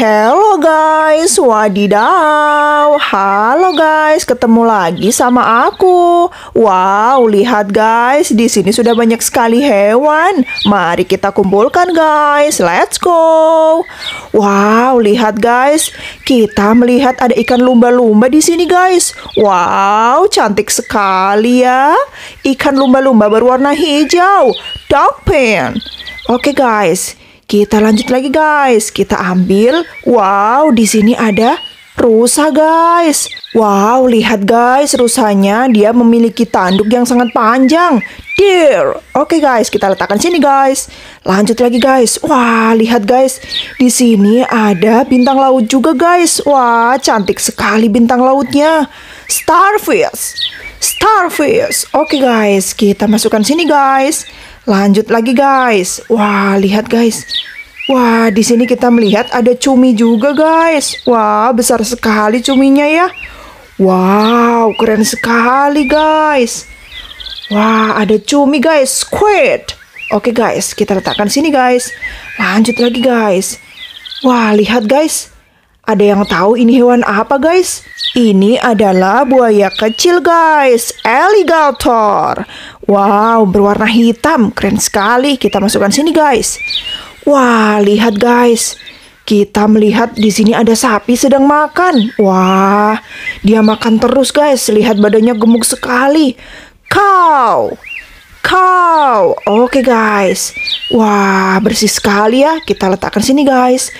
Hello guys, wadidaw. Halo guys, ketemu lagi sama aku. Wow, lihat guys, di sini sudah banyak sekali hewan. Mari kita kumpulkan guys. Let's go. Wow, lihat guys, kita melihat ada ikan lumba-lumba di sini guys. Wow, cantik sekali ya. Ikan lumba-lumba berwarna hijau. Dogpin. Oke guys, kita lanjut lagi guys. Kita ambil. Wow, di sini ada rusa guys. Wow, lihat guys, rusanya dia memiliki tanduk yang sangat panjang. Deer. Oke guys, kita letakkan sini guys. Lanjut lagi guys. Wah, lihat guys. Di sini ada bintang laut juga guys. Wah, cantik sekali bintang lautnya. Starfish. Starfish. Oke guys, kita masukkan sini guys. Lanjut lagi guys. Wah, lihat guys. Wah, di sini kita melihat ada cumi juga guys. Wah, besar sekali cuminya ya. Wow, keren sekali guys. Wah, ada cumi guys, squid. Oke guys, kita letakkan sini guys. Lanjut lagi guys. Wah, lihat guys. Ada yang tahu ini hewan apa guys? Ini adalah buaya kecil guys, alligator. Wow, berwarna hitam, keren sekali. Kita masukkan sini guys. Wah, lihat guys. Kita melihat di sini ada sapi sedang makan. Wah, dia makan terus guys. Lihat badannya gemuk sekali. Cow. Cow. Oke guys. Wah, bersih sekali ya. Kita letakkan sini guys.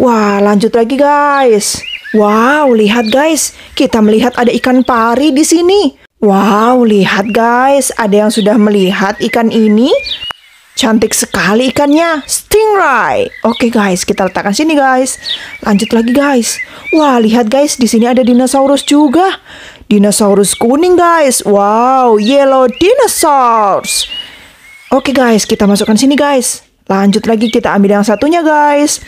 Wah, lanjut lagi guys. Wow, lihat guys. Kita melihat ada ikan pari di sini. Wow, lihat guys. Ada yang sudah melihat ikan ini? Cantik sekali ikannya, stingray. Oke guys, kita letakkan sini guys. Lanjut lagi guys. Wah, lihat guys, di sini ada dinosaurus juga. Dinosaurus kuning guys. Wow, yellow dinosaurs. Oke guys, kita masukkan sini guys. Lanjut lagi kita ambil yang satunya guys.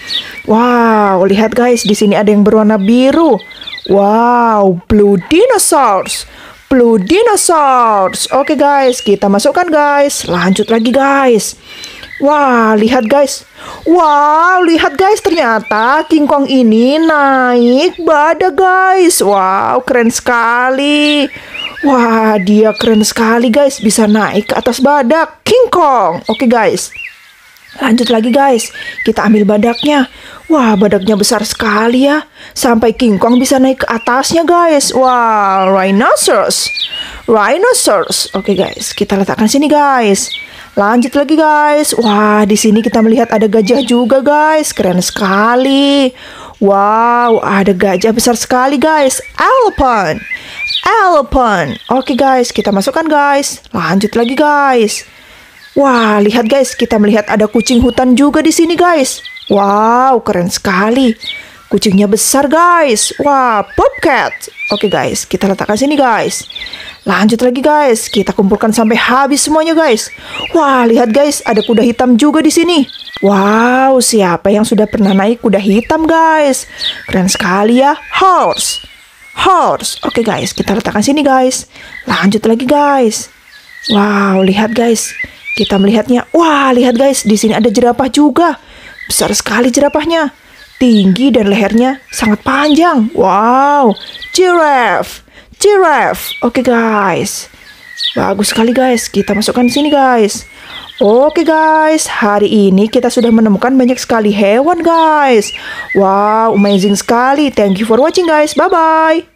Wow, lihat guys, di sini ada yang berwarna biru. Wow, blue dinosaurs. Blue dinosaurs. Oke guys, kita masukkan guys. Lanjut lagi guys. Wah, lihat guys. Wow, lihat guys, ternyata King Kong ini naik badak guys. Wow, keren sekali. Wah, dia keren sekali guys, bisa naik ke atas badak. King Kong. Oke guys. Lanjut lagi guys, kita ambil badaknya. Wah, badaknya besar sekali ya. Sampai King Kong bisa naik ke atasnya guys. Wah, rhinoceros. Rhinoceros. Oke guys, kita letakkan sini guys. Lanjut lagi guys. Wah, di sini kita melihat ada gajah juga guys. Keren sekali. Wow, ada gajah besar sekali guys. Elephant. Elephant. Oke guys, kita masukkan guys. Lanjut lagi guys. Wah, lihat guys, kita melihat ada kucing hutan juga di sini guys. Wow, keren sekali. Kucingnya besar guys. Wah, bobcat. Oke guys, kita letakkan sini guys. Lanjut lagi guys, kita kumpulkan sampai habis semuanya guys. Wah, lihat guys, ada kuda hitam juga di sini. Wow, siapa yang sudah pernah naik kuda hitam guys? Keren sekali ya, horse. Horse. Oke guys, kita letakkan sini guys. Lanjut lagi guys. Wow, lihat guys. Kita melihatnya. Wah, lihat guys, di sini ada jerapah juga. Besar sekali jerapahnya. Tinggi dan lehernya sangat panjang. Wow, giraffe. Giraffe. Oke guys. Bagus sekali guys. Kita masukkan sini guys. Oke guys, hari ini kita sudah menemukan banyak sekali hewan guys. Wow, amazing sekali. Thank you for watching guys. Bye-bye.